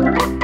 Bye.